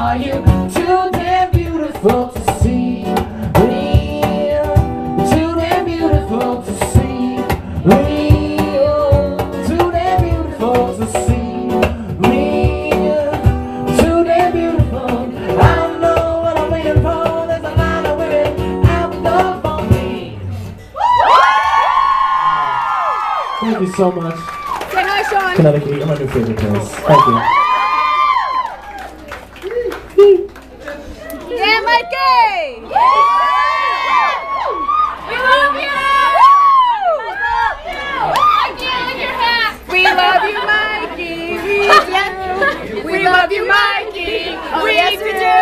Are you too damn beautiful to see? Real, too damn beautiful to see. Real, too damn beautiful to see. Real, too damn beautiful. I don't know what I'm waiting for. There's a lot of women out there for me. Thank you so much. Good night, Sean. Connecticut, I'm my new favorite place. Thank you. Mikey! We love you! We love you, love you, We love you, Mikey. We love you, We love you, Mikey. We love you, Mikey. Oh, we love you, Mikey. We love you, Mikey.